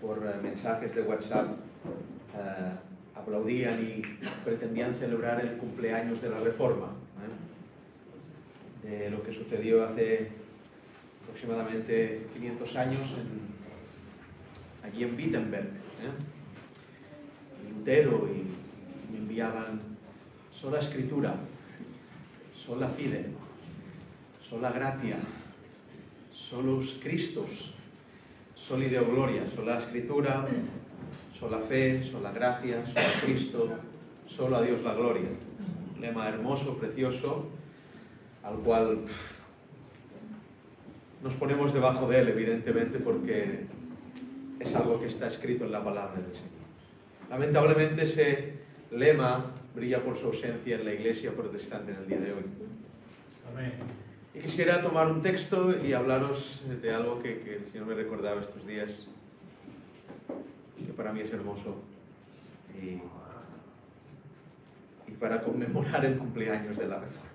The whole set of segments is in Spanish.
por eh, mensajes de WhatsApp eh, aplaudían y pretendían celebrar el cumpleaños de la Reforma, de lo que sucedió hace aproximadamente 500 años allí en Wittenberg. Lutero y me enviaban sola escritura, sola fide, sola gratia, solus Christus, soli Deo gloria, sola escritura, sola fe, sola gracia, sola Cristo, solo a Dios la gloria. lema hermoso, precioso, al cual nos ponemos debajo de él, evidentemente, porque es algo que está escrito en la palabra del Señor. Lamentablemente ese lema brilla por su ausencia en la iglesia protestante en el día de hoy. Amén. Y quisiera tomar un texto y hablaros de algo que, que el Señor me recordaba estos días, que para mí es hermoso, y, y para conmemorar el cumpleaños de la Reforma.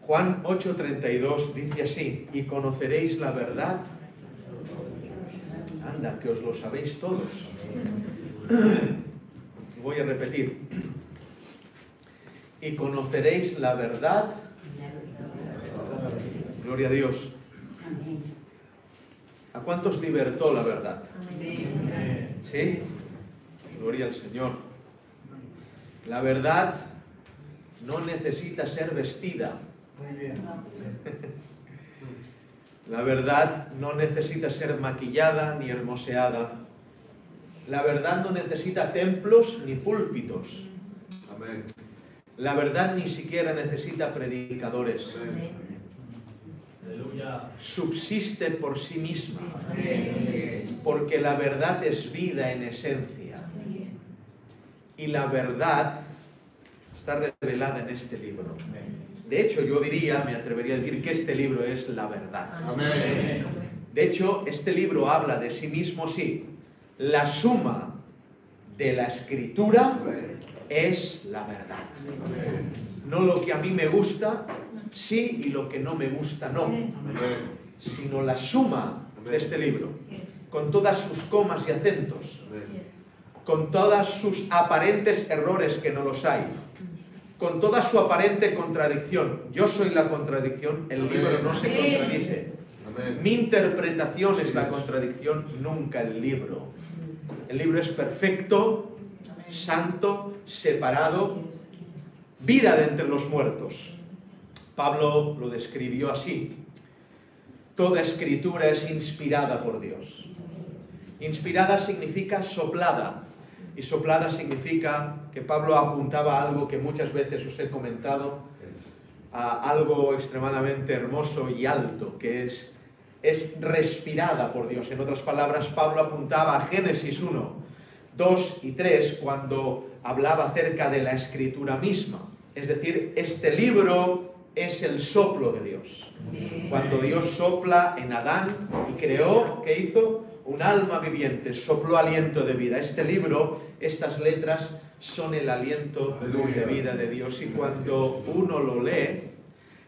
Juan 8:32 dice así, y conoceréis la verdad. Anda, que os lo sabéis todos. Voy a repetir. Y conoceréis la verdad. Gloria a Dios. ¿A cuántos libertó la verdad? ¿Sí? Gloria al Señor. La verdad no necesita ser vestida. La verdad no necesita ser maquillada ni hermoseada. La verdad no necesita templos ni púlpitos. La verdad ni siquiera necesita predicadores. Subsiste por sí misma. Porque la verdad es vida en esencia. Y la verdad está revelada en este libro. De hecho, yo diría, me atrevería a decir que este libro es la verdad. De hecho, este libro habla de sí mismo, sí. La suma de la escritura es la verdad. No lo que a mí me gusta, sí, y lo que no me gusta, no. Sino la suma de este libro, con todas sus comas y acentos, con todas sus aparentes errores que no los hay. Con toda su aparente contradicción. Yo soy la contradicción, el libro no se contradice. Mi interpretación es la contradicción, nunca el libro. El libro es perfecto, santo, separado, vida de entre los muertos. Pablo lo describió así. Toda escritura es inspirada por Dios. Inspirada significa soplada, y soplada significa que Pablo apuntaba a algo que muchas veces os he comentado, a algo extremadamente hermoso y alto, que es, es respirada por Dios. En otras palabras, Pablo apuntaba a Génesis 1, 2 y 3 cuando hablaba acerca de la escritura misma. Es decir, este libro es el soplo de Dios. Cuando Dios sopla en Adán y creó, ¿qué hizo? un alma viviente, sopló aliento de vida. Este libro, estas letras, son el aliento de vida de Dios y cuando uno lo lee,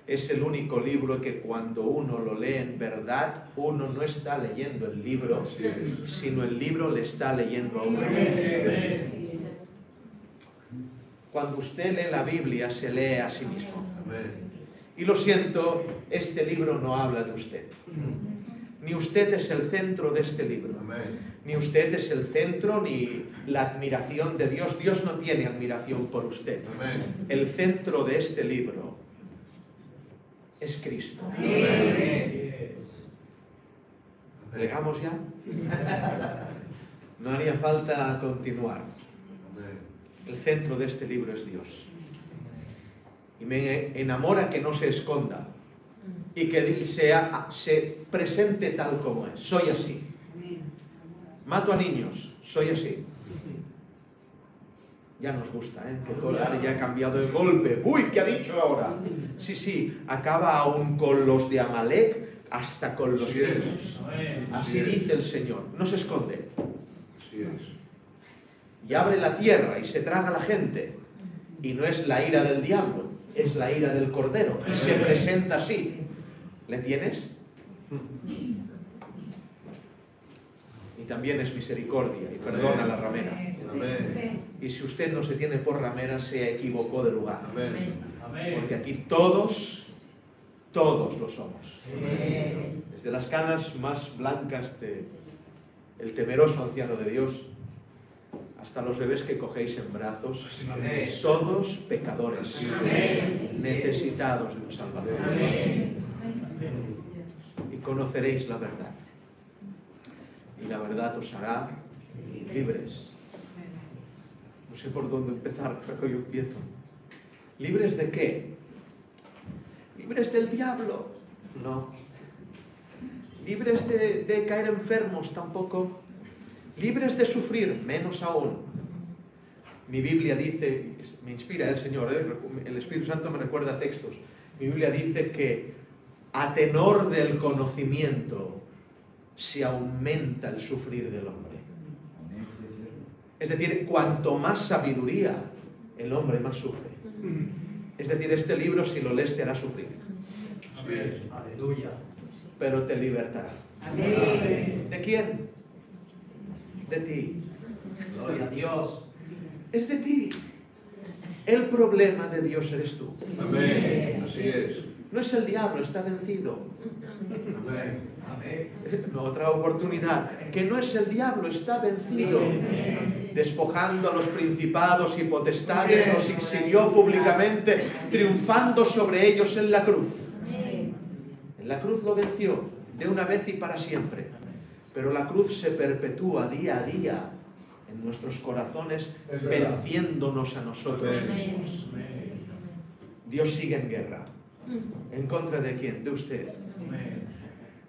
es el único libro que cuando uno lo lee en verdad, uno no está leyendo el libro, sino el libro le está leyendo a uno. Cuando usted lee la Biblia, se lee a sí mismo. Y lo siento, este libro no habla de usted. Ni usted es el centro de este libro. Ni usted es el centro ni la admiración de Dios. Dios no tiene admiración por usted. El centro de este libro es Cristo. ¿Llegamos ya? No haría falta continuar. El centro de este libro es Dios. Y me enamora que no se esconda y que sea, se presente tal como es. Soy así. Mato a niños, soy así. Ya nos gusta, ¿eh? Que Colar ya ha cambiado de golpe. ¡Uy! ¿Qué ha dicho ahora? Sí, sí, acaba aún con los de Amalek hasta con los niños. Así dice el Señor. No se esconde. Y abre la tierra y se traga a la gente. Y no es la ira del diablo, es la ira del Cordero y se presenta así. ¿Le tienes? Y también es misericordia y perdona la ramera. Y si usted no se tiene por ramera, se equivocó de lugar. Porque aquí todos, todos lo somos. Desde las canas más blancas de el temeroso anciano de Dios, hasta los bebés que cogéis en brazos, todos pecadores, necesitados de un Salvador. Y conoceréis la verdad. Y la verdad os hará libres. No sé por dónde empezar, pero yo empiezo. ¿Libres de qué? ¿Libres del diablo? No. ¿Libres de, caer enfermos? Tampoco. ¿Libres de sufrir? Menos aún. Mi Biblia dice, me inspira el Señor, ¿eh? el Espíritu Santo me recuerda textos. Mi Biblia dice que a tenor del conocimiento se aumenta el sufrir del hombre. Es decir, cuanto más sabiduría, el hombre más sufre. Es decir, este libro si lo lees te hará sufrir. Aleluya. Pero te libertará. ¿De quién? De ti. Gloria a Dios. Es de ti. El problema de Dios eres tú. Amén. Así es. No es el diablo, está vencido. Amén. otra oportunidad. Que no es el diablo, está vencido. Despojando a los principados y potestades, los exhibió públicamente, triunfando sobre ellos en la cruz. En la cruz lo venció de una vez y para siempre. Pero la cruz se perpetúa día a día en nuestros corazones, venciéndonos a nosotros mismos. Dios sigue en guerra. ¿En contra de quién? De usted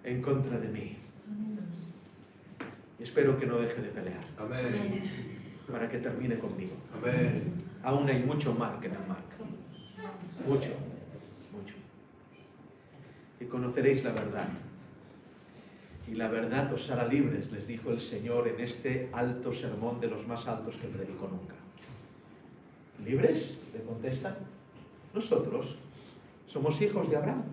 en contra de mí. Y espero que no deje de pelear. Amén. Para que termine conmigo. Amén. Aún hay mucho mar que en el mar. Mucho, mucho. Y conoceréis la verdad. Y la verdad os hará libres, les dijo el Señor en este alto sermón de los más altos que predicó nunca. ¿Libres? Le contestan. Nosotros somos hijos de Abraham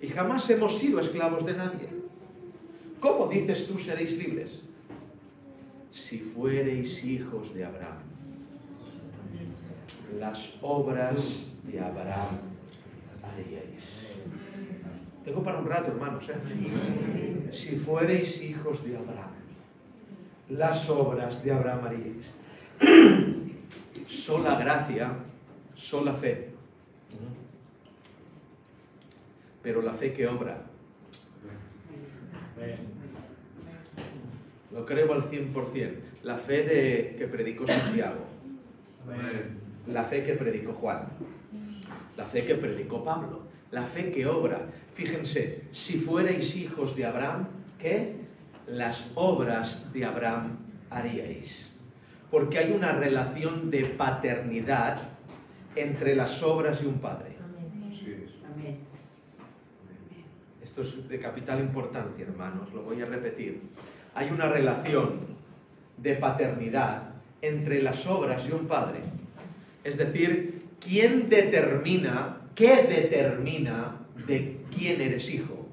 y jamás hemos sido esclavos de nadie. ¿Cómo dices tú seréis libres? Si fuereis hijos de Abraham, las obras de Abraham haríais. Tengo para un rato, hermanos. ¿eh? Si fuereis hijos de Abraham, las obras de Abraham haríais. Sola gracia, sola fe pero la fe que obra. Lo creo al 100%. La fe de, que predicó Santiago. La fe que predicó Juan. La fe que predicó Pablo. La fe que obra. Fíjense, si fuerais hijos de Abraham, ¿qué? Las obras de Abraham haríais. Porque hay una relación de paternidad entre las obras de un padre. Esto es de capital importancia, hermanos, lo voy a repetir. Hay una relación de paternidad entre las obras y un padre. Es decir, ¿quién determina, qué determina de quién eres hijo?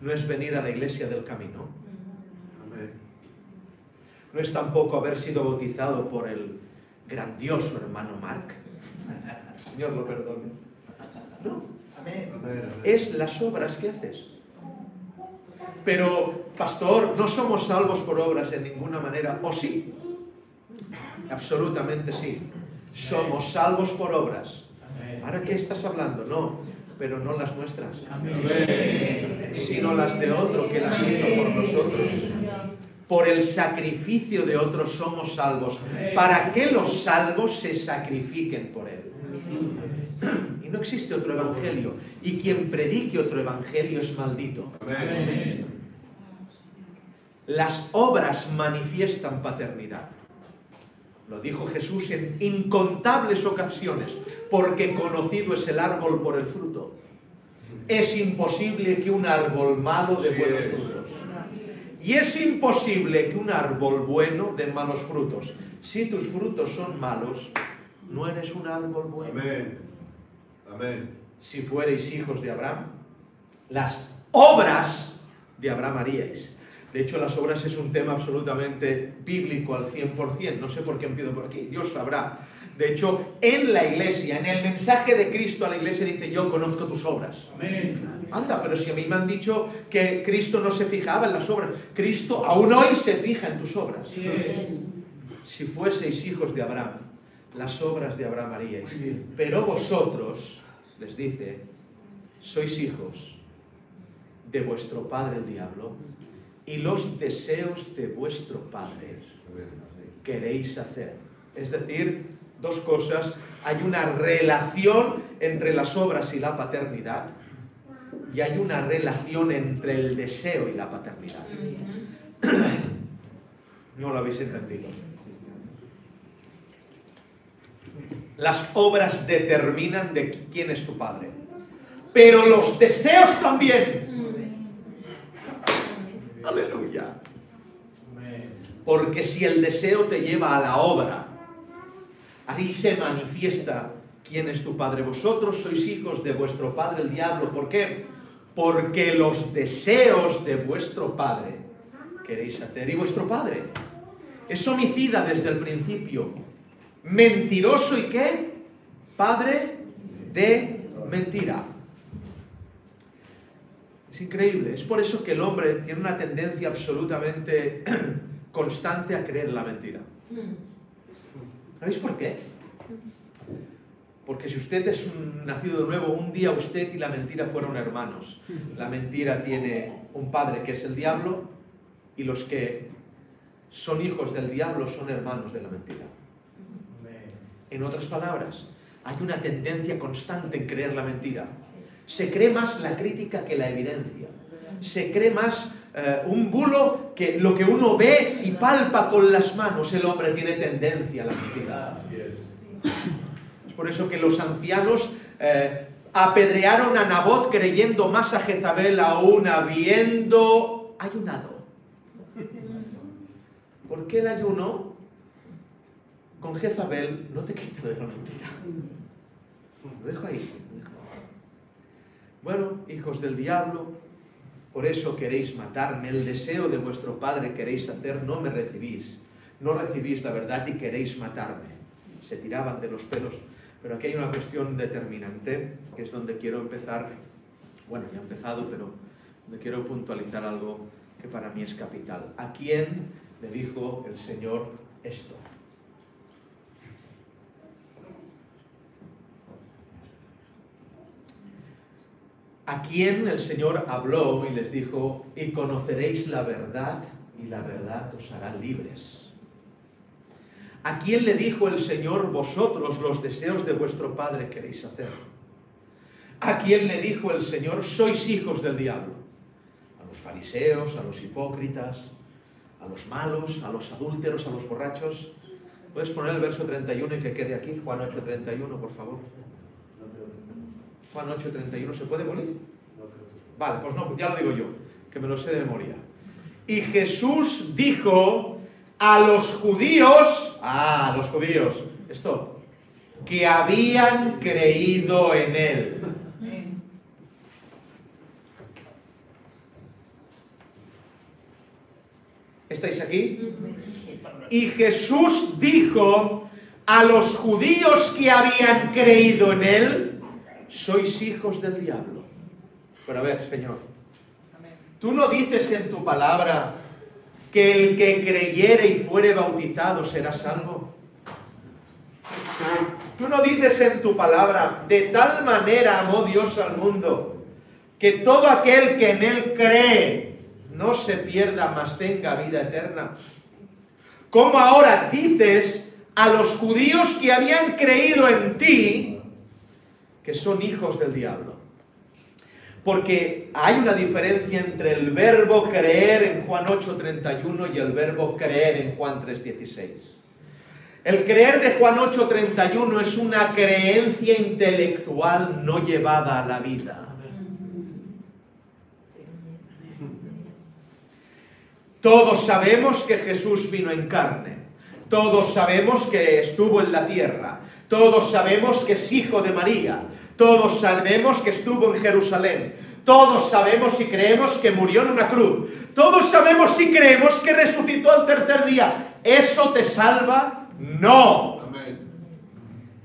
No es venir a la iglesia del camino. No es tampoco haber sido bautizado por el grandioso hermano Mark. Señor lo perdone. No es las obras que haces. Pero, pastor, no somos salvos por obras en ninguna manera. ¿O sí? Absolutamente sí. Somos salvos por obras. ¿Ahora qué estás hablando? No, pero no las nuestras. Sino las de otro que las hizo por nosotros. Por el sacrificio de otros somos salvos. Para que los salvos se sacrifiquen por él no existe otro evangelio. Y quien predique otro evangelio es maldito. Las obras manifiestan paternidad. Lo dijo Jesús en incontables ocasiones, porque conocido es el árbol por el fruto. Es imposible que un árbol malo dé buenos frutos. Y es imposible que un árbol bueno dé malos frutos. Si tus frutos son malos, no eres un árbol bueno. Amén. Amén. Si fuerais hijos de Abraham, las obras de Abraham haríais. De hecho, las obras es un tema absolutamente bíblico al 100%. No sé por qué empiezo por aquí. Dios sabrá. De hecho, en la iglesia, en el mensaje de Cristo a la iglesia dice, yo conozco tus obras. Amén. Anda, pero si a mí me han dicho que Cristo no se fijaba en las obras. Cristo aún hoy se fija en tus obras. Es. Si fueseis hijos de Abraham, las obras de Abraham haríais. Pero vosotros, les dice, sois hijos de vuestro padre el diablo y los deseos de vuestro padre queréis hacer. Es decir, dos cosas. Hay una relación entre las obras y la paternidad y hay una relación entre el deseo y la paternidad. No lo habéis entendido. Las obras determinan de quién es tu padre. Pero los deseos también. Aleluya. Amén. Porque si el deseo te lleva a la obra, ahí se manifiesta quién es tu padre. Vosotros sois hijos de vuestro padre el diablo. ¿Por qué? Porque los deseos de vuestro padre queréis hacer. Y vuestro padre es homicida desde el principio. Mentiroso y qué? Padre de mentira. Es increíble. Es por eso que el hombre tiene una tendencia absolutamente constante a creer la mentira. ¿Sabéis por qué? Porque si usted es nacido de nuevo, un día usted y la mentira fueron hermanos. La mentira tiene un padre que es el diablo y los que son hijos del diablo son hermanos de la mentira. En otras palabras, hay una tendencia constante en creer la mentira. Se cree más la crítica que la evidencia. Se cree más eh, un bulo que lo que uno ve y palpa con las manos. El hombre tiene tendencia a la mentira. Es por eso que los ancianos eh, apedrearon a Nabot creyendo más a Jezabel aún habiendo ayunado. ¿Por qué el ayuno con Jezabel no te quita de la mentira? Lo dejo ahí. Bueno, hijos del diablo, por eso queréis matarme. El deseo de vuestro padre queréis hacer, no me recibís. No recibís la verdad y queréis matarme. Se tiraban de los pelos. Pero aquí hay una cuestión determinante, que es donde quiero empezar. Bueno, ya he empezado, pero donde quiero puntualizar algo que para mí es capital. ¿A quién le dijo el Señor esto? A quien el Señor habló y les dijo, y conoceréis la verdad y la verdad os hará libres. ¿A quién le dijo el Señor, vosotros los deseos de vuestro Padre queréis hacer? ¿A quién le dijo el Señor, sois hijos del diablo? A los fariseos, a los hipócritas, a los malos, a los adúlteros, a los borrachos. ¿Puedes poner el verso 31 y que quede aquí? Juan 8, 31, por favor. Juan 8, 31, ¿se puede morir? Vale, pues no, ya lo digo yo, que me lo sé de memoria. Y Jesús dijo a los judíos, ah, a los judíos, esto, que habían creído en él. ¿Estáis aquí? Y Jesús dijo a los judíos que habían creído en él, sois hijos del diablo. Pero a ver, Señor, tú no dices en tu palabra que el que creyere y fuere bautizado será salvo. Tú no dices en tu palabra, de tal manera amó Dios al mundo, que todo aquel que en él cree no se pierda, mas tenga vida eterna. ¿Cómo ahora dices a los judíos que habían creído en ti que son hijos del diablo? Porque hay una diferencia entre el verbo creer en Juan 8:31 y el verbo creer en Juan 3:16. El creer de Juan 8:31 es una creencia intelectual no llevada a la vida. Todos sabemos que Jesús vino en carne. Todos sabemos que estuvo en la tierra. Todos sabemos que es hijo de María. Todos sabemos que estuvo en Jerusalén. Todos sabemos y creemos que murió en una cruz. Todos sabemos y creemos que resucitó al tercer día. ¿Eso te salva? No. Amén.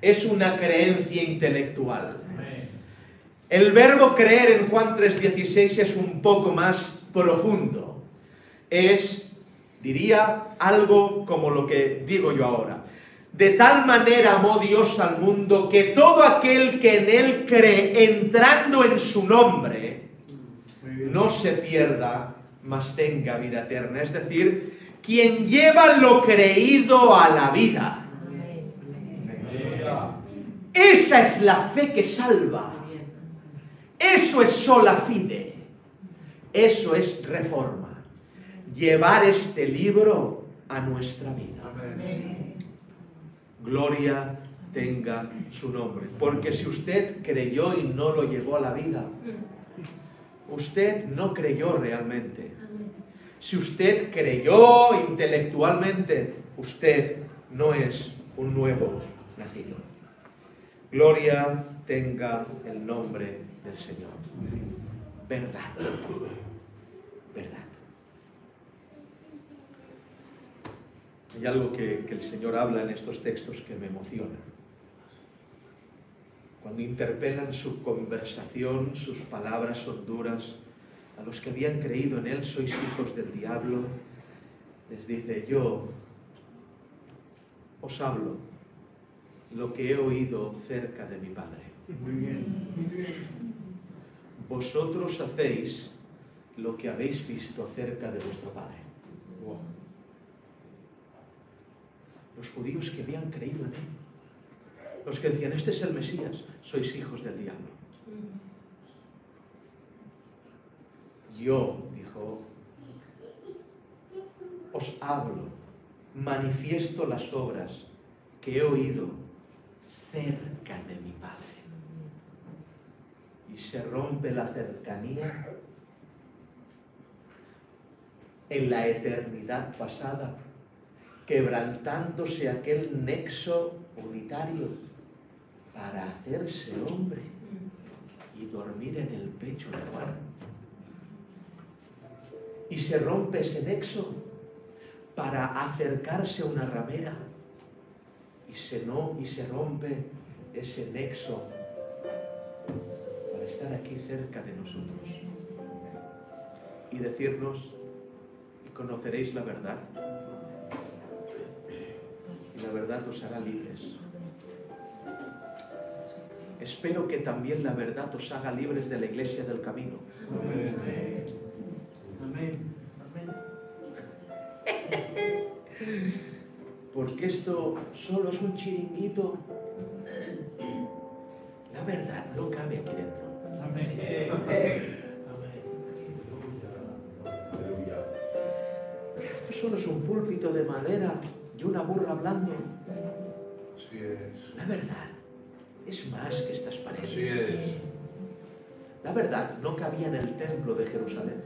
Es una creencia intelectual. Amén. El verbo creer en Juan 3:16 es un poco más profundo. Es, diría, algo como lo que digo yo ahora. De tal manera amó Dios al mundo que todo aquel que en Él cree, entrando en su nombre, no se pierda, mas tenga vida eterna. Es decir, quien lleva lo creído a la vida. Esa es la fe que salva. Eso es sola fide. Eso es reforma. Llevar este libro a nuestra vida. Amén. Gloria tenga su nombre. Porque si usted creyó y no lo llevó a la vida, usted no creyó realmente. Si usted creyó intelectualmente, usted no es un nuevo nacido. Gloria tenga el nombre del Señor. Verdad. Verdad. Hay algo que, que el Señor habla en estos textos que me emociona. Cuando interpelan su conversación, sus palabras son duras, a los que habían creído en Él sois hijos del diablo, les dice, yo os hablo lo que he oído cerca de mi Padre. Muy bien. Vosotros hacéis lo que habéis visto cerca de vuestro Padre. Wow. Los judíos que habían creído en Él. Los que decían, este es el Mesías, sois hijos del diablo. Yo, dijo, os hablo, manifiesto las obras que he oído cerca de mi Padre. Y se rompe la cercanía en la eternidad pasada, quebrantándose aquel nexo unitario para hacerse hombre y dormir en el pecho de Juan. Y se rompe ese nexo para acercarse a una ramera. Y se, no, y se rompe ese nexo para estar aquí cerca de nosotros. Y decirnos, y conoceréis la verdad. La verdad os hará libres. Espero que también la verdad os haga libres de la iglesia del camino. Amén. Amén. Amén. Porque esto solo es un chiringuito. La verdad no cabe aquí dentro. Amén. Aleluya. Esto solo es un púlpito de madera y una burra hablando. Así es. La verdad es más que estas Así paredes. es. La verdad no cabía en el templo de Jerusalén.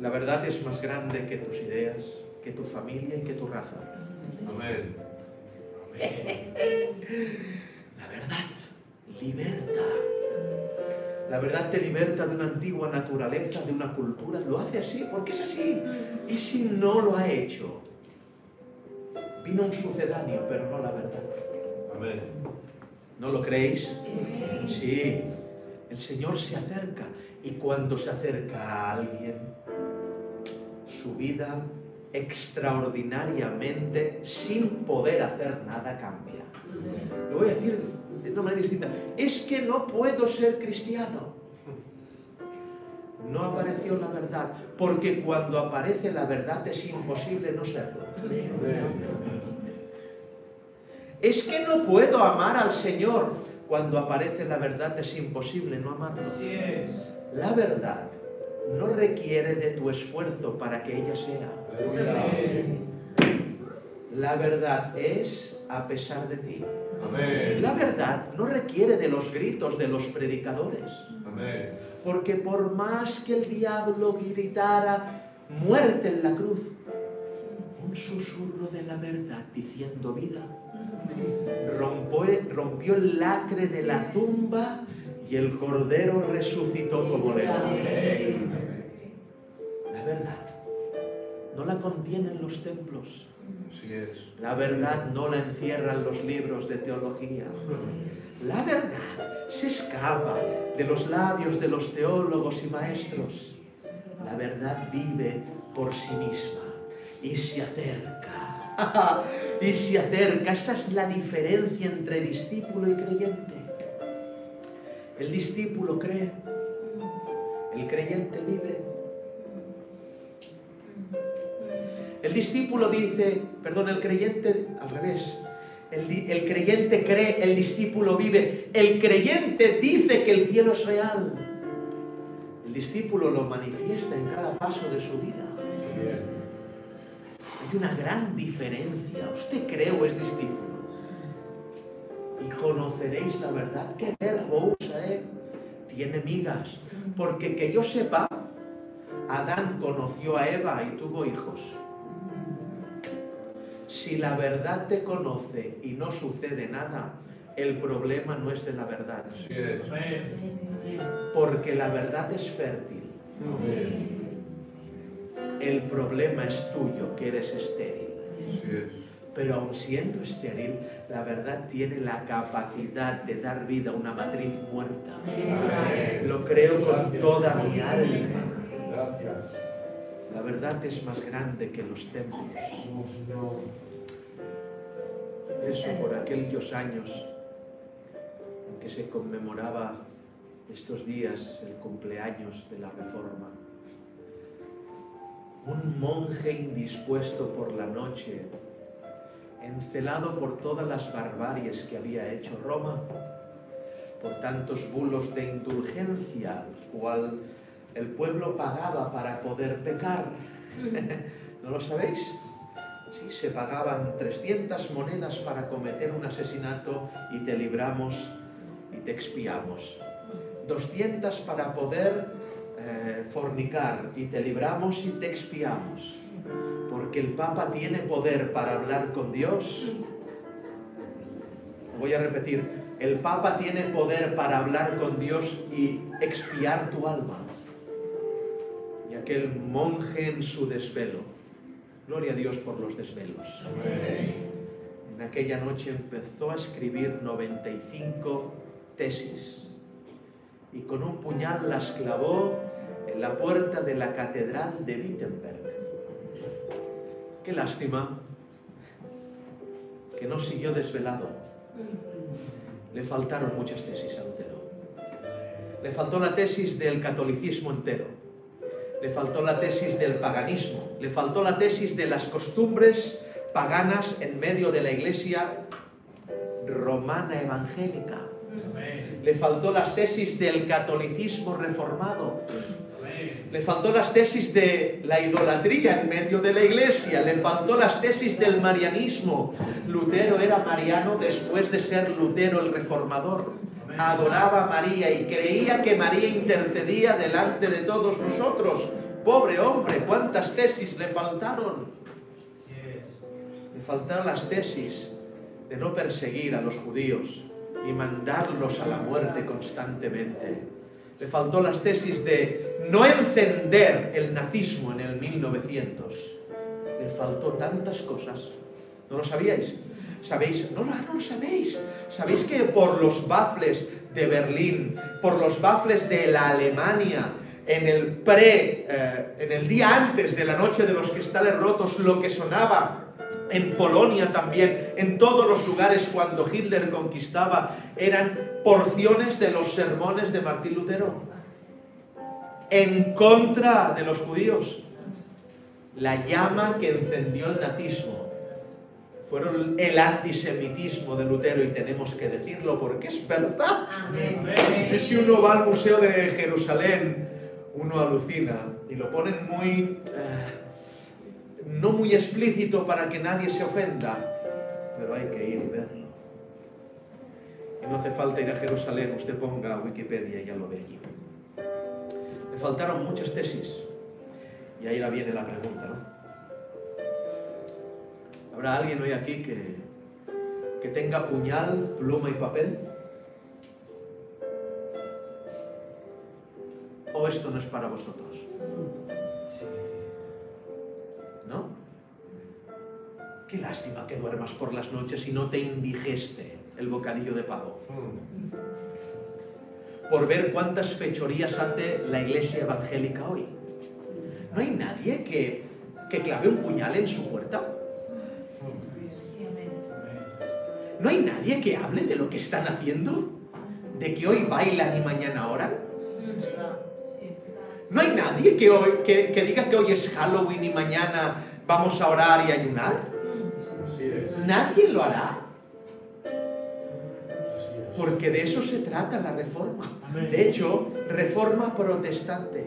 La verdad es más grande que tus ideas, que tu familia y que tu raza. Amén. La verdad liberta. La verdad te liberta de una antigua naturaleza, de una cultura. Lo hace así, porque es así. Y si no lo ha hecho, vino un sucedáneo, pero no la verdad. Amén. ¿No lo creéis? Sí. El Señor se acerca y cuando se acerca a alguien, su vida extraordinariamente, sin poder hacer nada, cambia. Lo voy a decir de una manera distinta. Es que no puedo ser cristiano. No apareció la verdad, porque cuando aparece la verdad es imposible no serlo. Es que no puedo amar al Señor. Cuando aparece la verdad es imposible no amarlo. La verdad no requiere de tu esfuerzo para que ella sea. Amén. La verdad es a pesar de ti. Amén. La verdad no requiere de los gritos de los predicadores. Amén. Porque por más que el diablo gritara, muerte en la cruz, un susurro de la verdad diciendo vida. Rompió, rompió el lacre de la tumba y el cordero resucitó como león. La verdad no la contienen los templos. La verdad no la encierran los libros de teología. La verdad se escapa de los labios de los teólogos y maestros. La verdad vive por sí misma y se acerca. y se acerca. Esa es la diferencia entre discípulo y creyente. El discípulo cree, el creyente vive. El discípulo dice, perdón, el creyente al revés. El, el, creyente cree, el discípulo vive. El creyente dice que el cielo es real. El discípulo lo manifiesta en cada paso de su vida. Hay una gran diferencia. ¿Usted cree o es discípulo? Y conoceréis la verdad. ¿Qué verbo usa, eh? Tiene migas. Porque que yo sepa, Adán conoció a Eva y tuvo hijos. Si la verdad te conoce y no sucede nada, el problema no es de la verdad. Porque la verdad es fértil. El problema es tuyo, que eres estéril. Pero aun siendo estéril, la verdad tiene la capacidad de dar vida a una matriz muerta. Lo creo con toda mi alma. Gracias. La verdad es más grande que los templos. Por aquellos años en que se conmemoraba estos días el cumpleaños de la Reforma. Un monje indispuesto por la noche, encelado por todas las barbaries que había hecho Roma, por tantos bulos de indulgencia, al cual el pueblo pagaba para poder pecar. ¿No lo sabéis? Se pagaban 300 monedas para cometer un asesinato y te libramos y te expiamos. 200 para poder eh, fornicar y te libramos y te expiamos. Porque el Papa tiene poder para hablar con Dios. Voy a repetir, el Papa tiene poder para hablar con Dios y expiar tu alma. Y aquel monje en su desvelo, gloria a Dios por los desvelos. En aquella noche empezó a escribir 95 tesis y con un puñal las clavó en la puerta de la catedral de Wittenberg. Qué lástima que no siguió desvelado. Le faltaron muchas tesis a Lutero. Le faltó la tesis del catolicismo entero. Le faltó la tesis del paganismo. Le faltó la tesis de las costumbres paganas en medio de la iglesia romana evangélica. Le faltó las tesis del catolicismo reformado. Le faltó las tesis de la idolatría en medio de la iglesia. Le faltó las tesis del marianismo. Lutero era mariano después de ser Lutero el reformador. Adoraba a María y creía que María intercedía delante de todos nosotros. Pobre hombre, cuántas tesis le faltaron. Le faltaron las tesis de no perseguir a los judíos y mandarlos a la muerte constantemente. Le faltó las tesis de no encender el nazismo en el 1900. Le faltó tantas cosas. ¿No lo sabíais? ¿Sabéis? No, no, lo sabéis. ¿Sabéis que por los bafles de Berlín, por los bafles de la Alemania, en el pre, eh, en el día antes de la noche de los cristales rotos, lo que sonaba en Polonia también, en todos los lugares cuando Hitler conquistaba, eran porciones de los sermones de Martín Lutero en contra de los judíos. La llama que encendió el nazismo fueron el antisemitismo de Lutero y tenemos que decirlo porque es verdad. Es si uno va al Museo de Jerusalén, uno alucina y lo ponen muy... eh, no muy explícito para que nadie se ofenda, pero hay que ir y verlo. Y no hace falta ir a Jerusalén, usted ponga Wikipedia y ya lo ve allí. Le faltaron muchas tesis. Y ahí la viene la pregunta, ¿no? ¿Habrá alguien hoy aquí que, que tenga puñal, pluma y papel? ¿O esto no es para vosotros? ¿No? Qué lástima que duermas por las noches y no te indigeste el bocadillo de pavo. Por ver cuántas fechorías hace la iglesia evangélica hoy. ¿No hay nadie que, que clave un puñal en su puerta? ¿No hay nadie que hable de lo que están haciendo? ¿De que hoy bailan y mañana oran? ¿No hay nadie que, hoy, que, que diga que hoy es Halloween y mañana vamos a orar y ayunar? Nadie lo hará. Porque de eso se trata la reforma. De hecho, reforma protestante.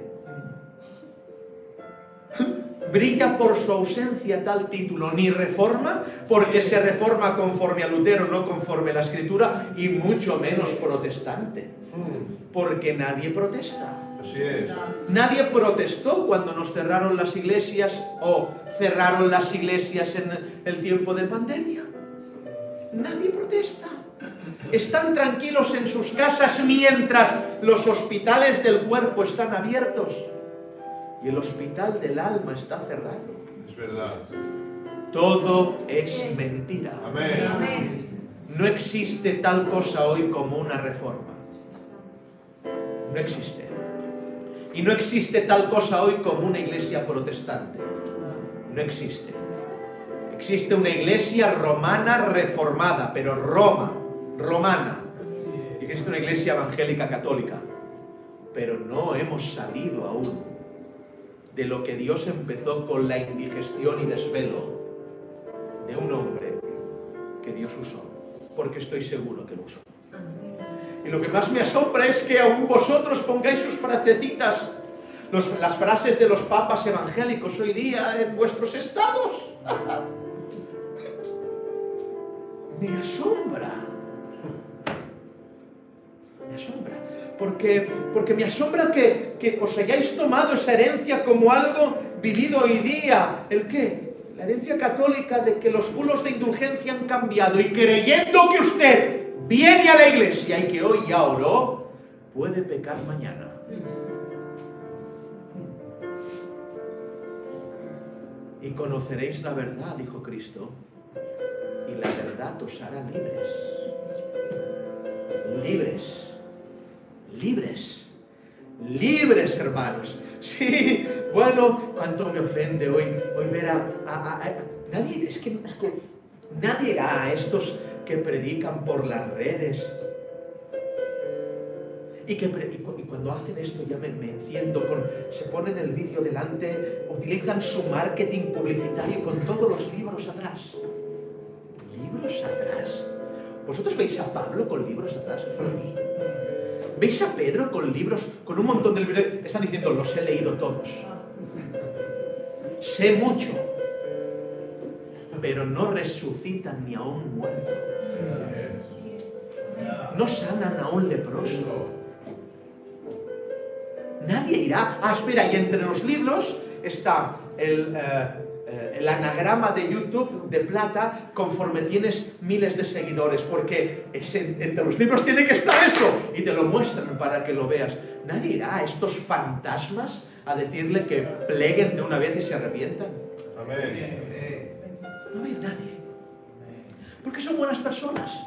Brilla por su ausencia tal título, ni reforma, porque se reforma conforme a Lutero, no conforme a la escritura, y mucho menos protestante, porque nadie protesta. Así es. Nadie protestó cuando nos cerraron las iglesias o cerraron las iglesias en el tiempo de pandemia. Nadie protesta. Están tranquilos en sus casas mientras los hospitales del cuerpo están abiertos y el hospital del alma está cerrado. Es verdad. Todo es mentira. Amén. No existe tal cosa hoy como una reforma. No existe. Y no existe tal cosa hoy como una iglesia protestante. No existe. Existe una iglesia romana reformada, pero Roma, romana. Existe una iglesia evangélica católica. Pero no hemos salido aún de lo que Dios empezó con la indigestión y desvelo de un hombre que Dios usó. Porque estoy seguro que lo usó. Y lo que más me asombra es que aún vosotros pongáis sus frasecitas, los- las frases de los papas evangélicos hoy día en vuestros estados. Me asombra. Me asombra. Porque, porque me asombra que, que os hayáis tomado esa herencia como algo vivido hoy día. ¿El qué? La herencia católica de que los bulos de indulgencia han cambiado y creyendo que usted viene a la iglesia y que hoy ya oró, puede pecar mañana. Y conoceréis la verdad, dijo Cristo, y la verdad os hará libres. Libres. Libres. Libres, hermanos. Sí, bueno, cuánto me ofende hoy, hoy ver a, a- nadie, es que, es que nadie irá a estos que predican por las redes. Y, que, y cu- y cuando hacen esto ya me, me enciendo, se ponen el vídeo delante, utilizan su marketing publicitario con todos los libros atrás. ¿Libros atrás? ¿Vosotros veis a Pablo con libros atrás? ¿Veis a Pedro con libros, con un montón de libros? Están diciendo, los he leído todos. Sé mucho, pero no resucitan ni a un muerto. No sanan a un leproso. Nadie irá. Ah, espera, y entre los libros está el, eh, eh, el anagrama de YouTube de plata conforme tienes miles de seguidores, porque es entre los libros tiene que estar eso y te lo muestran para que lo veas. Nadie irá a estos fantasmas a decirle que pleguen de una vez y se arrepientan. Amén. No hay nadie. Porque son buenas personas.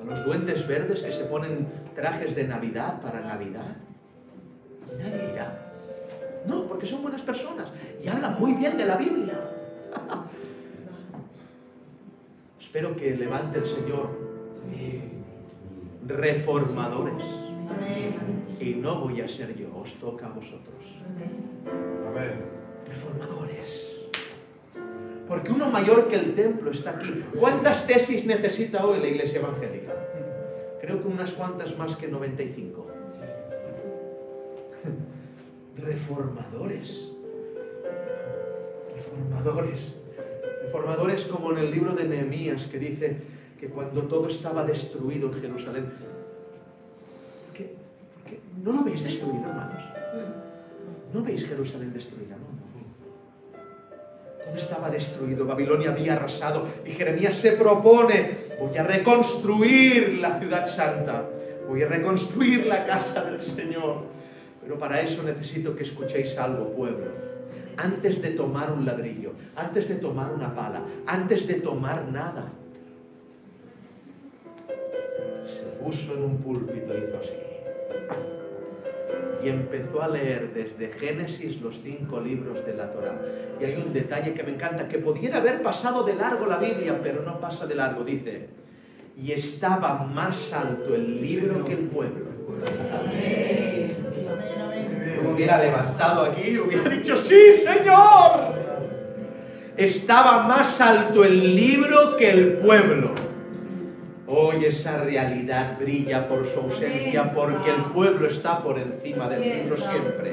A los duendes verdes que se ponen trajes de Navidad para Navidad. Nadie irá. No, porque son buenas personas y hablan muy bien de la Biblia. Espero que levante el Señor reformadores. Y no voy a ser yo, os toca a vosotros. Amén. Reformadores. Porque uno mayor que el templo está aquí. ¿Cuántas tesis necesita hoy la iglesia evangélica? Creo que unas cuantas más que 95. Reformadores. Reformadores. Reformadores como en el libro de Nehemías que dice que cuando todo estaba destruido en Jerusalén. ¿Por qué? ¿No lo veis destruido, hermanos? ¿No veis Jerusalén destruida? Todo estaba destruido, Babilonia había arrasado y Jeremías se propone, voy a reconstruir la ciudad santa, voy a reconstruir la casa del Señor. Pero para eso necesito que escuchéis algo, pueblo. Antes de tomar un ladrillo, antes de tomar una pala, antes de tomar nada, se puso en un púlpito y hizo así. Y empezó a leer desde Génesis los cinco libros de la Torá. Y hay un detalle que me encanta, que pudiera haber pasado de largo la Biblia, pero no pasa de largo. Dice, y estaba más alto el libro que el pueblo. Me hubiera levantado aquí hubiera dicho, sí, Señor. Estaba más alto el libro que el pueblo. Hoy esa realidad brilla por su ausencia porque el pueblo está por encima del libro siempre.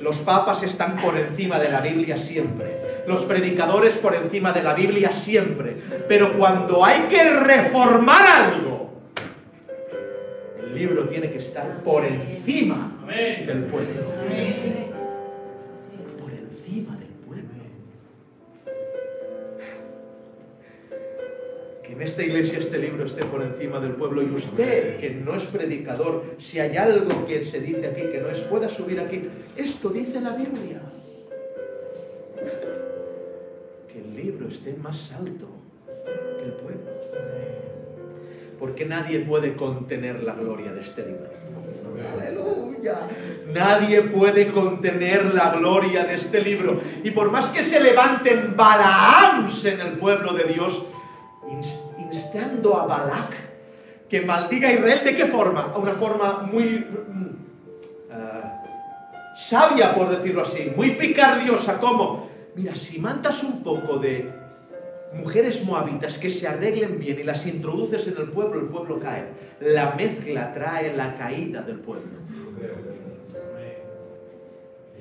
Los papas están por encima de la Biblia siempre. Los predicadores por encima de la Biblia siempre. Pero cuando hay que reformar algo, el libro tiene que estar por encima del pueblo. Esta iglesia este libro esté por encima del pueblo y usted, que no es predicador, si hay algo que se dice aquí que no es, pueda subir aquí. Esto dice la Biblia. Que el libro esté más alto que el pueblo. Porque nadie puede contener la gloria de este libro. Aleluya. Nadie puede contener la gloria de este libro. Y por más que se levanten Balaams en el pueblo de Dios, instando a Balak que maldiga a Israel, ¿de qué forma? A una forma muy mm, ah, sabia, por decirlo así, muy picardiosa, como, mira, si mandas un poco de mujeres moabitas que se arreglen bien y las introduces en el pueblo, el pueblo cae. La mezcla trae la caída del pueblo.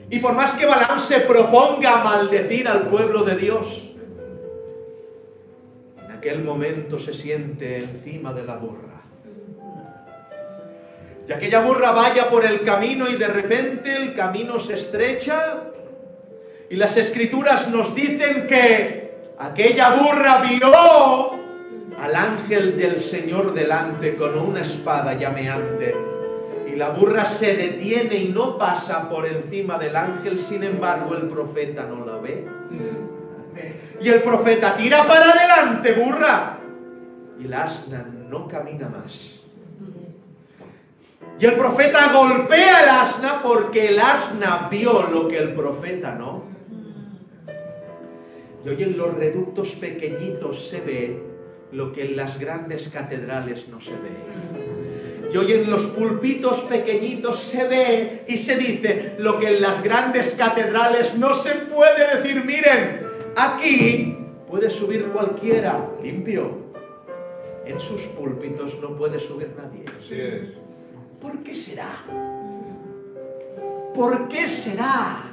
Y por más que Balaam se proponga maldecir al pueblo de Dios, aquel momento se siente encima de la burra. Y aquella burra vaya por el camino y de repente el camino se estrecha y las escrituras nos dicen que aquella burra vio al ángel del Señor delante con una espada llameante. Y la burra se detiene y no pasa por encima del ángel, sin embargo el profeta no la ve. Y el profeta tira para adelante, burra. Y el asna no camina más. Y el profeta golpea el asna porque el asna vio lo que el profeta no. Y hoy en los reductos pequeñitos se ve lo que en las grandes catedrales no se ve. Y hoy en los pulpitos pequeñitos se ve y se dice lo que en las grandes catedrales no se puede decir. Miren, aquí puede subir cualquiera limpio. En sus púlpitos no puede subir nadie. Así es. ¿Por qué será? ¿Por qué será?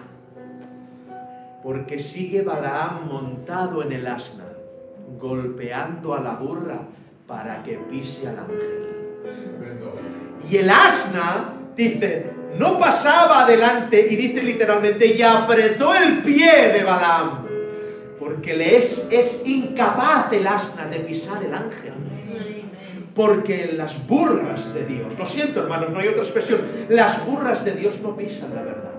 Porque sigue Balaam montado en el asna, golpeando a la burra para que pise al ángel. Y el asna, dice, no pasaba adelante y dice literalmente, y apretó el pie de Balaam, porque le es, es incapaz el asna de pisar el ángel. Porque las burras de Dios, lo siento hermanos, no hay otra expresión, las burras de Dios no pisan la verdad.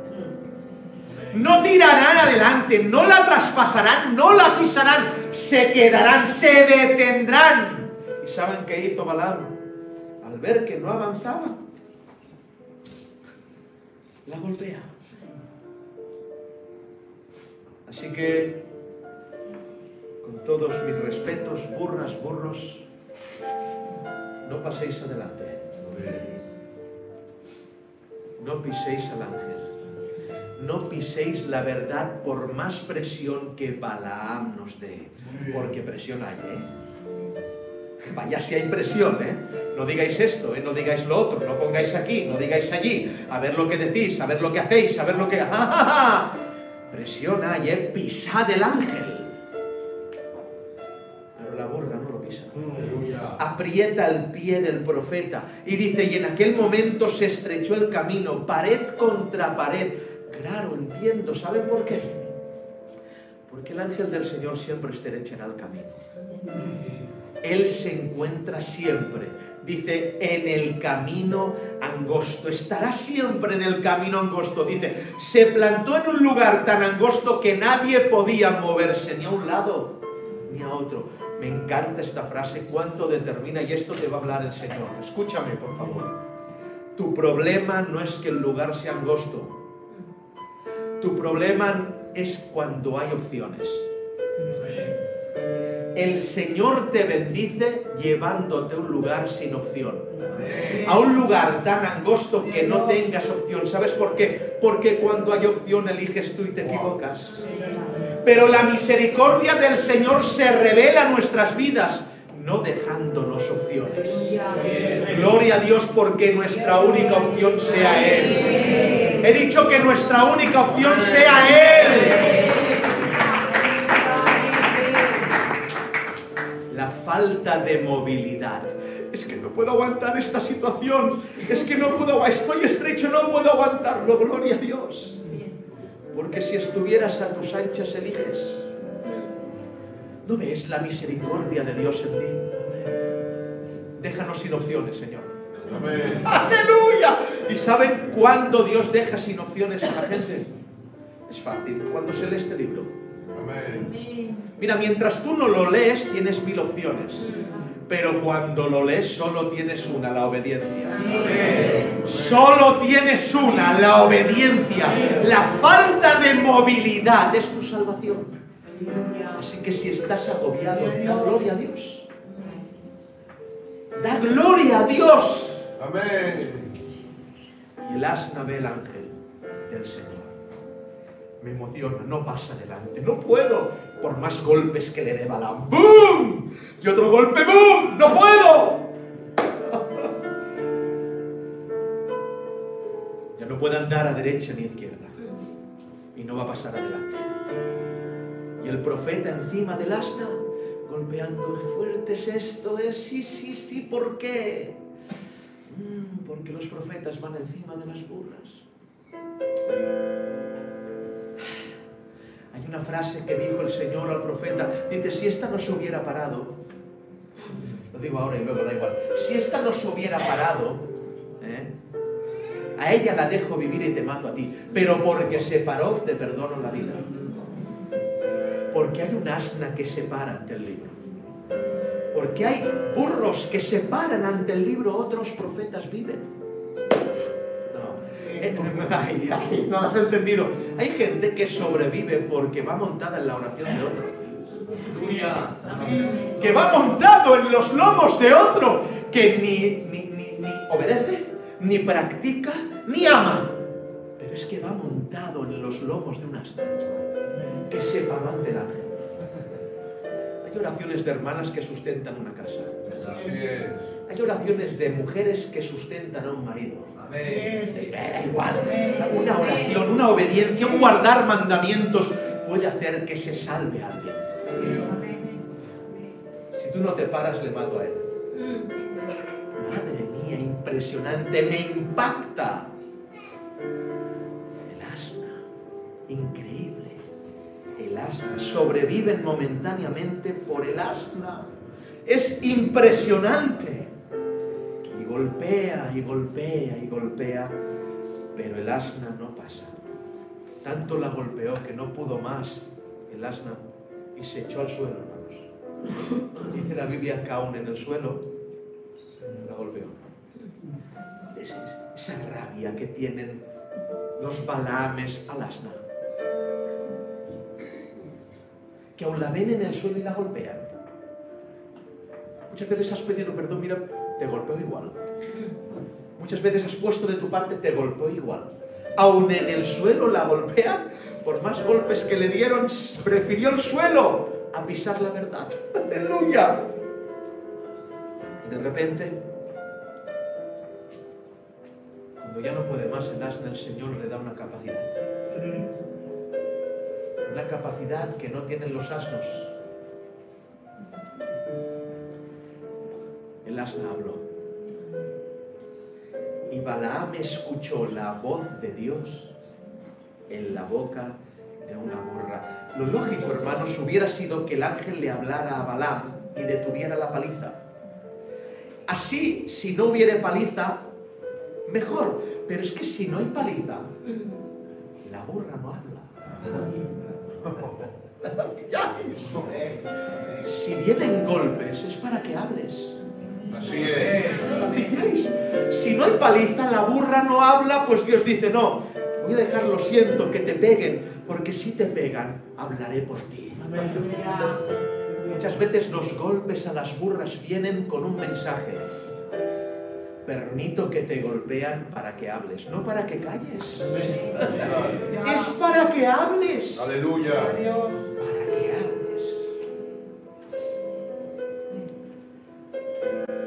No tirarán adelante, no la traspasarán, no la pisarán, se quedarán, se detendrán. ¿Y saben qué hizo Balaam? Al ver que no avanzaba, la golpea. Así que, con todos mis respetos, burras, burros, no paséis adelante. No piséis al ángel. No piséis la verdad por más presión que Balaam nos dé. Porque presión hay, ¿eh? Vaya si hay presión, ¿eh? No digáis esto, ¿eh? No digáis lo otro, no pongáis aquí, no digáis allí. A ver lo que decís, a ver lo que hacéis, a ver lo que... ¡Ja, ja, ja! Presión hay, ¿eh? Pisad el ángel. Aprieta el pie del profeta y dice, y en aquel momento se estrechó el camino, pared contra pared. Claro, entiendo, ¿saben por qué? Porque el ángel del Señor siempre estrechará el camino. Él se encuentra siempre, dice, en el camino angosto. Estará siempre en el camino angosto. Dice, se plantó en un lugar tan angosto que nadie podía moverse ni a un lado ni a otro. Me encanta esta frase, cuánto determina, y esto te va a hablar el Señor. Escúchame, por favor. Tu problema no es que el lugar sea angosto. Tu problema es cuando hay opciones. El Señor te bendice llevándote a un lugar sin opción. A un lugar tan angosto que no tengas opción. ¿Sabes por qué? Porque cuando hay opción eliges tú y te equivocas. Pero la misericordia del Señor se revela en nuestras vidas, no dejándonos opciones. Gloria a Dios porque nuestra única opción sea Él. He dicho que nuestra única opción sea Él. La falta de movilidad. Es que no puedo aguantar esta situación. Es que no puedo, estoy estrecho, no puedo aguantarlo. Gloria a Dios. Porque si estuvieras a tus anchas eliges. ¿No ves la misericordia de Dios en ti? Déjanos sin opciones, Señor. Amén. ¡Aleluya! ¿Y saben cuándo Dios deja sin opciones a la gente? Es fácil, cuando se lee este libro. Amén. Mira, mientras tú no lo lees, tienes mil opciones. Pero cuando lo lees, solo tienes una, la obediencia. Solo tienes una, la obediencia. La falta de movilidad es tu salvación. Así que si estás agobiado, da gloria a Dios. Da gloria a Dios. Amén. Y el asna ve el ángel del Señor. Me emociona, no pasa adelante, no puedo, por más golpes que le dé Balaam. ¡Bum! Y otro golpe, ¡bum! ¡No puedo! Ya no puede andar a derecha ni a izquierda. Y no va a pasar adelante. Y el profeta encima del asna, golpeando, fuerte es esto, es sí, sí, sí, ¿por qué? Mm, porque los profetas van encima de las burlas. Hay una frase que dijo el Señor al profeta. Dice, si esta no se hubiera parado, digo ahora y luego da igual, si esta no se hubiera parado, ¿eh? a ella la dejo vivir y te mato a ti, pero porque se paró te perdono la vida. Porque hay un asna que se para ante el libro. Porque hay burros que se paran ante el libro, otros profetas viven. Eh, ay, no has entendido. Hay gente que sobrevive porque va montada en la oración de otro. Que va montado en los lomos de otro. Que ni, ni, ni, ni obedece, ni practica, ni ama. Pero es que va montado en los lomos de un asno. Que se paró ante el ángel. Hay oraciones de hermanas que sustentan una casa. Hay oraciones de mujeres que sustentan a un marido. Eh, Da igual. Una oración, una obediencia, un guardar mandamientos puede hacer que se salve a alguien. Si tú no te paras, le mato a él. Madre mía, impresionante, me impacta. El asna, increíble. El asna, sobreviven momentáneamente por el asna. Es impresionante. Y golpea y golpea y golpea, pero el asna no pasa. Tanto la golpeó que no pudo más el asna y se echó al suelo. Dice la Biblia aún en el suelo la golpeó. Es- es- esa rabia que tienen los balames al asna. Que aún la ven en el suelo y la golpean. Muchas veces has pedido perdón, mira, te golpeó igual. Muchas veces has puesto de tu parte, te golpeó igual. Aún en el suelo la golpean, por más golpes que le dieron, prefirió el suelo a pisar la verdad. Aleluya. Y de repente, cuando ya no puede más el asna, el Señor le da una capacidad. Una capacidad que no tienen los asnos. el asna habló. Y Balaam escuchó la voz de Dios en la boca de una burra. Lo lógico, hermanos, hubiera sido que el ángel le hablara a Balaam y detuviera la paliza. Así, si no hubiera paliza, mejor. Pero es que si no hay paliza, la burra no habla. si vienen golpes es para que hables. Así es. Si no hay paliza, la burra no habla, pues Dios dice, no, voy a dejar, lo siento, que te peguen, porque si te pegan, hablaré por ti. Muchas veces los golpes a las burras vienen con un mensaje. Permito que te golpean para que hables, no para que calles. Es para que hables. Aleluya. Para que hables.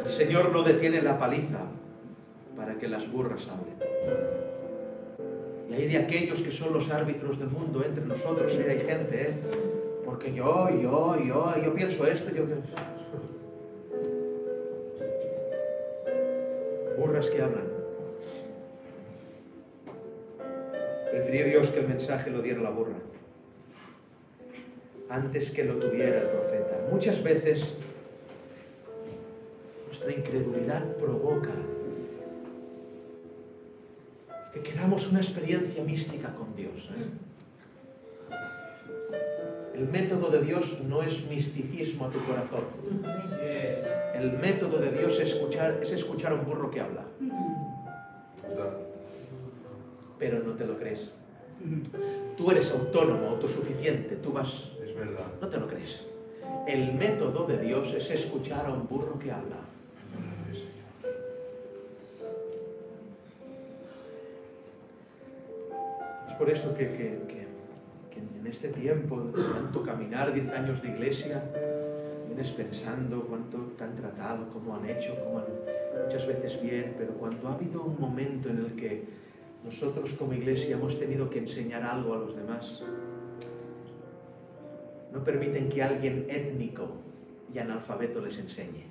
El Señor no detiene la paliza para que las burras hablen. Y hay de aquellos que son los árbitros del mundo entre nosotros, ¿eh? hay gente, ¿eh? porque yo, yo, yo, yo pienso esto, yo pienso... Burras que hablan. Prefirió Dios que el mensaje lo diera la burra antes que lo tuviera el profeta. Muchas veces nuestra incredulidad provoca que queramos una experiencia mística con Dios. ¿eh? El método de Dios no es misticismo a tu corazón. El método de Dios es escuchar, es escuchar a un burro que habla, pero no te lo crees. Tú eres autónomo, autosuficiente, tú vas... Es verdad. No te lo crees. El método de Dios es escuchar a un burro que habla. Es por esto que, que- que- que en este tiempo de tanto caminar, 10 años de iglesia, vienes pensando cuánto te han tratado, cómo han hecho, cómo han, muchas veces bien, pero cuando ha habido un momento en el que nosotros como iglesia hemos tenido que enseñar algo a los demás, no permiten que alguien étnico y analfabeto les enseñe.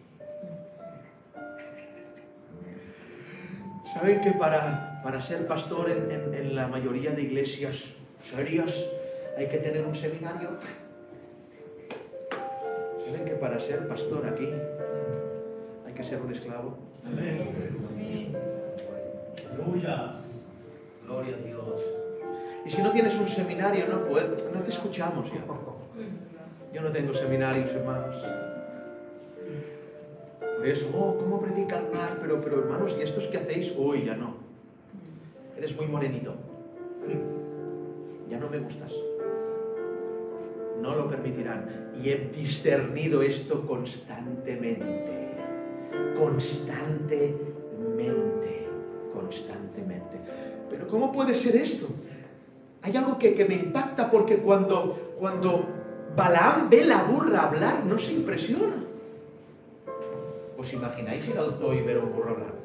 ¿Saben que para, para ser pastor en, en- en la mayoría de iglesias serias hay que tener un seminario? ¿Saben que para ser pastor aquí hay que ser un esclavo? Aleluya. Gloria a Dios. Y si no tienes un seminario, no, puedes, no te escuchamos ya. Yo no tengo seminarios, hermanos. Por eso, oh, ¿cómo predica el mar? Pero, pero hermanos, ¿y estos qué hacéis? Uy, ya no. Eres muy morenito. Ya no me gustas. No lo permitirán. Y he discernido esto constantemente. Constantemente. Constantemente. Pero ¿cómo puede ser esto? Hay algo que, que me impacta porque cuando, cuando Balaam ve la burra hablar, no se impresiona. ¿Os imagináis ir al zoo y ver un burro hablar?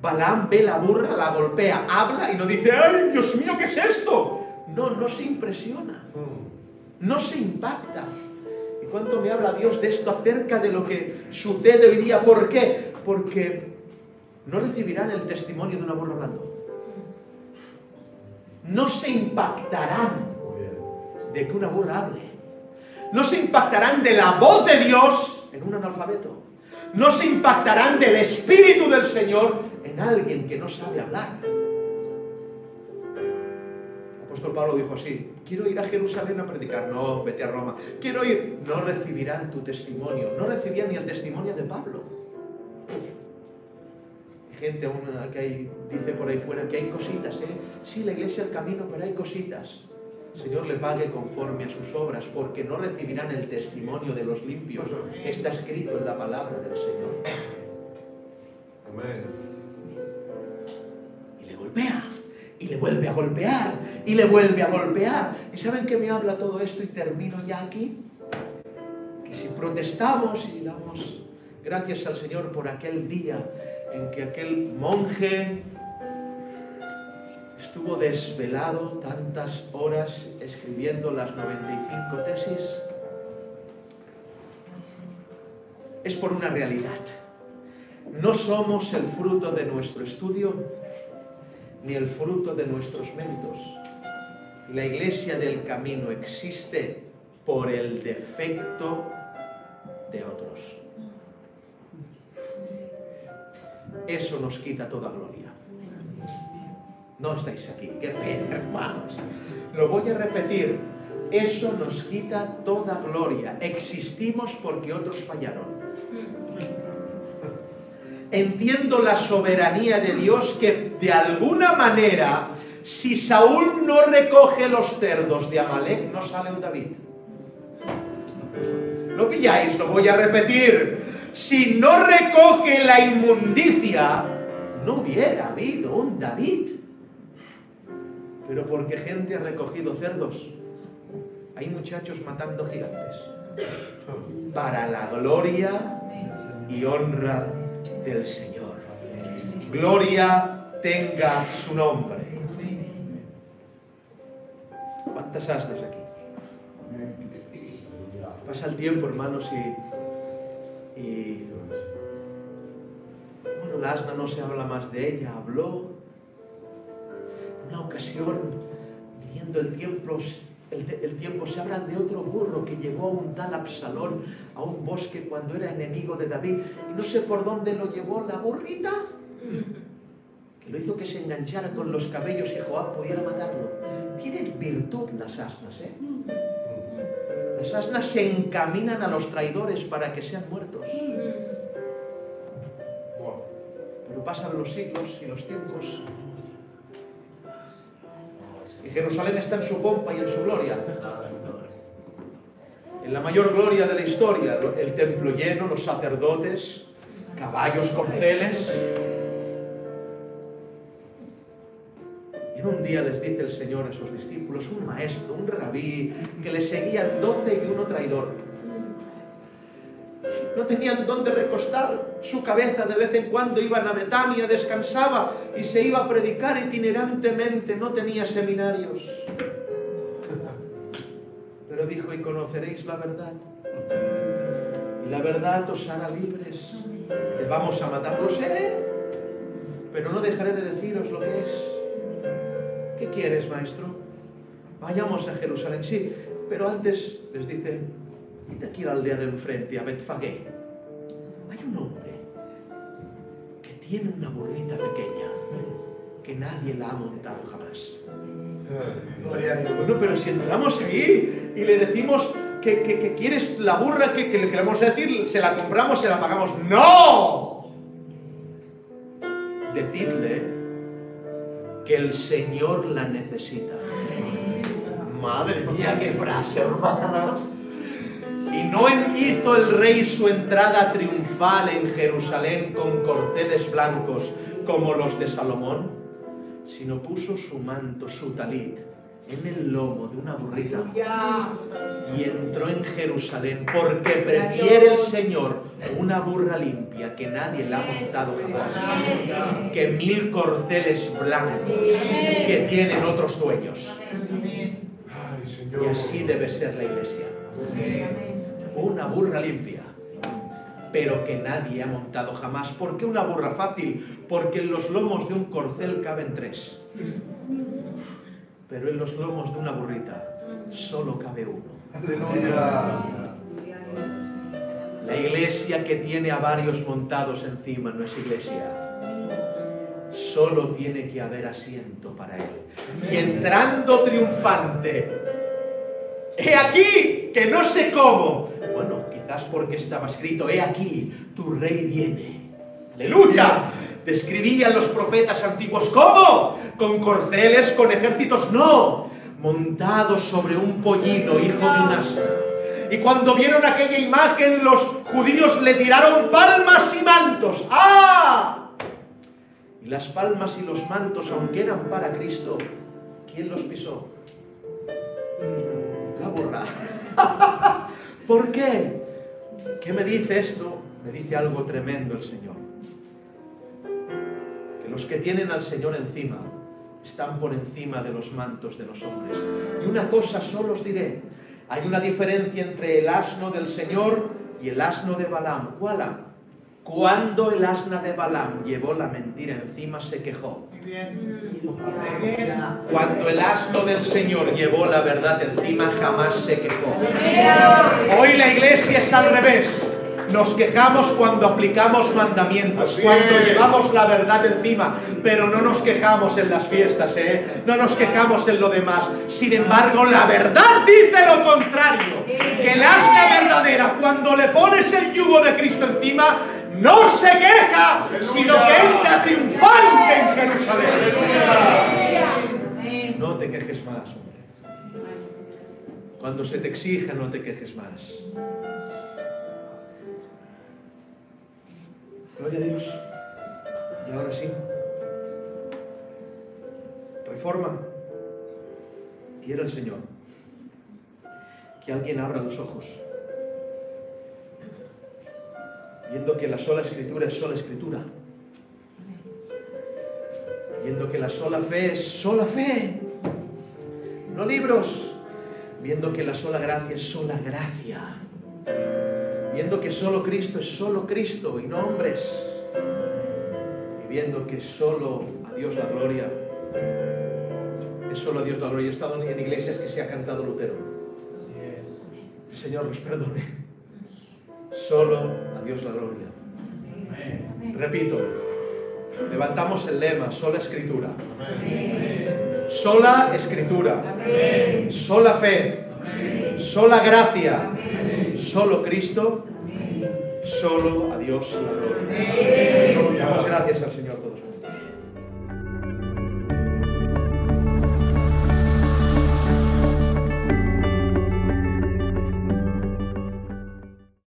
Balaam ve la burra, la golpea, habla y no dice, ¡ay, Dios mío, qué es esto! No, no se impresiona, no se impacta. ¿Y cuánto me habla Dios de esto acerca de lo que sucede hoy día? ¿Por qué? Porque no recibirán el testimonio de una burra hablando. No se impactarán de que una burra hable. No se impactarán de la voz de Dios en un analfabeto. No se impactarán del Espíritu del Señor en alguien que no sabe hablar. El apóstol Pablo dijo así, quiero ir a Jerusalén a predicar. No, vete a Roma. Quiero ir. No recibirán tu testimonio. No recibían ni el testimonio de Pablo. Hay gente aún que dice por ahí fuera que hay cositas, ¿eh? Sí, la iglesia el camino, pero hay cositas. Señor le pague conforme a sus obras, porque no recibirán el testimonio de los limpios. Está escrito en la palabra del Señor. Amén. Golpea, y le vuelve a golpear, y le vuelve a golpear. ¿Y saben qué me habla todo esto? Y termino ya aquí. Que si protestamos y damos gracias al Señor por aquel día en que aquel monje estuvo desvelado tantas horas escribiendo las 95 tesis. es por una realidad. No somos el fruto de nuestro estudio ni el fruto de nuestros méritos. La iglesia del camino existe por el defecto de otros. Eso nos quita toda gloria. No estáis aquí, qué pena, hermanos. Lo voy a repetir. Eso nos quita toda gloria. Existimos porque otros fallaron. Entiendo la soberanía de Dios que de alguna manera, si Saúl no recoge los cerdos de Amalek, no sale un David. ¿Lo pilláis? Lo voy a repetir. Si no recoge la inmundicia, no hubiera habido un David. Pero porque gente ha recogido cerdos, hay muchachos matando gigantes. Para la gloria y honra del Señor. Gloria tenga su nombre. ¿Cuántas asnas aquí? Pasa el tiempo, hermanos, y, bueno, la asna no se habla más de ella, habló. Una ocasión, viendo el tiempo, el, el, tiempo se habla de otro burro que llevó a un tal Absalón a un bosque cuando era enemigo de David y no sé por dónde lo llevó la burrita que lo hizo que se enganchara con los cabellos y Joab pudiera matarlo. Tienen virtud las asnas, ¿eh? Las asnas se encaminan a los traidores para que sean muertos. Pero pasan los siglos y los tiempos. Jerusalén está en su pompa y en su gloria. En la mayor gloria de la historia, el templo lleno, los sacerdotes, caballos corceles. Y en un día les dice el Señor a sus discípulos, un maestro, un rabí, que le seguían doce y uno traidor. Tenían dónde recostar su cabeza, de vez en cuando iban a Betania, descansaba y se iba a predicar itinerantemente, no tenía seminarios. Pero dijo, y conoceréis la verdad. Y la verdad os hará libres. Vamos a matar, lo sé, pero no dejaré de deciros lo que es. ¿Qué quieres, maestro? Vayamos a Jerusalén, sí, pero antes les dice, id aquí a la aldea de enfrente, a Betfagé. Un hombre que tiene una burrita pequeña que nadie la ha montado jamás. Bueno, pero si entramos ahí y le decimos que, que, que quieres la burra, que, que, le queremos decir, se la compramos, se la pagamos. ¡No! Decidle que el Señor la necesita. Madre mía, qué frase, hermanos. Y no hizo el rey su entrada triunfal en Jerusalén con corceles blancos como los de Salomón, sino puso su manto, su talit, en el lomo de una burrita. Y entró en Jerusalén porque prefiere el Señor una burra limpia que nadie la ha montado jamás que mil corceles blancos que tienen otros dueños. Y así debe ser la iglesia burra limpia pero que nadie ha montado jamás ¿por qué una burra fácil? porque en los lomos de un corcel caben tres pero en los lomos de una burrita solo cabe uno. La iglesia que tiene a varios montados encima no es iglesia. Solo tiene que haber asiento para él. Y entrando triunfante, he aquí, que no sé cómo. Bueno, porque estaba escrito, he aquí, tu rey viene. Aleluya. Describían los profetas antiguos, ¿cómo? Con corceles, con ejércitos, no, montados sobre un pollino, hijo de un asno. Y cuando vieron aquella imagen, los judíos le tiraron palmas y mantos. ¡Ah! Y las palmas y los mantos, aunque eran para Cristo, ¿quién los pisó? La burra. ¿Por qué? ¿Qué me dice esto? Me dice algo tremendo el Señor. Que los que tienen al Señor encima están por encima de los mantos de los hombres. Y una cosa solo os diré, hay una diferencia entre el asno del Señor Y el asno de Balaam, ¿cuál? Cuando el asna de Balaam llevó la mentira encima, se quejó. Cuando el asno del Señor llevó la verdad encima, jamás se quejó. Hoy la iglesia es al revés. Nos quejamos cuando aplicamos mandamientos, cuando llevamos la verdad encima, pero no nos quejamos en las fiestas, ¿eh? no nos quejamos en lo demás. Sin embargo, la verdad dice lo contrario, que el asna verdadera, cuando le pones el yugo de Cristo encima, no se queja, sino que entra triunfante en Jerusalén. No te quejes más, hombre. Cuando se te exija, no te quejes más. Gloria a Dios. Y ahora sí. Reforma. Quiera el Señor que alguien abra los ojos. Viendo que la sola escritura es sola escritura. Viendo que la sola fe es sola fe. No libros. Viendo que la sola gracia es sola gracia viendo que solo Cristo es solo Cristo y no hombres, y viendo que solo a Dios la gloria, es solo a Dios la gloria. He estado en iglesias que se ha cantado Lutero. El Señor nos perdone. Solo Dios la gloria. Repito, levantamos el lema, sola escritura. Sola escritura. Sola fe. Sola gracia. Solo Cristo. Solo a Dios la gloria.